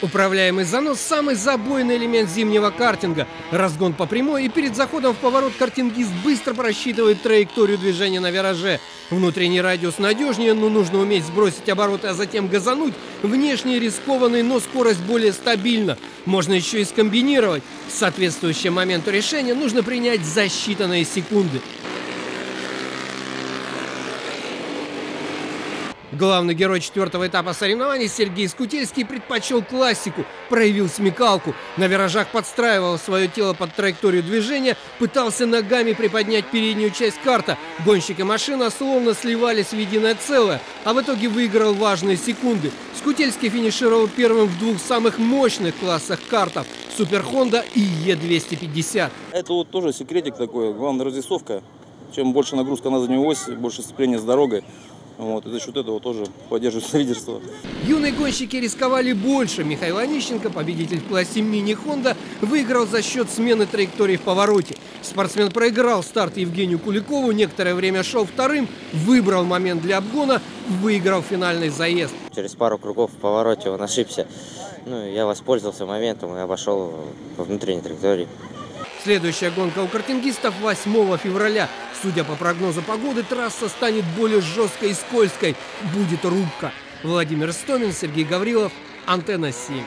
Управляемый занос – самый забойный элемент зимнего картинга. Разгон по прямой и перед заходом в поворот картингист быстро просчитывает траекторию движения на вираже. Внутренний радиус надежнее, но нужно уметь сбросить обороты, а затем газануть. Внешний рискованный, но скорость более стабильна. Можно еще и скомбинировать. Соответствующее моменту решения нужно принять за считанные секунды. Главный герой четвертого этапа соревнований Сергей Скутельский предпочел классику, проявил смекалку, на виражах подстраивал свое тело под траекторию движения, пытался ногами приподнять переднюю часть карта. Гонщик и машина словно сливались в единое целое, а в итоге выиграл важные секунды. Скутельский финишировал первым в двух самых мощных классах картов – Супер Хонда и Е250. Это вот тоже секретик такой, главная разрисовка. Чем больше нагрузка на заднюю ось, больше сцепления с дорогой. Вот, и за счет этого тоже поддерживается лидерство. Юные гонщики рисковали больше. Михаил Онищенко, победитель в классе мини-хонда, выиграл за счет смены траектории в повороте. Спортсмен проиграл старт Евгению Куликову, некоторое время шел вторым, выбрал момент для обгона, выиграл финальный заезд. Через пару кругов в повороте он ошибся. Ну, я воспользовался моментом и обошел по внутренней траектории. Следующая гонка у картингистов 8 февраля. Судя по прогнозу погоды, трасса станет более жесткой и скользкой. Будет рубка. Владимир Стомин, Сергей Гаврилов, Антенна 7.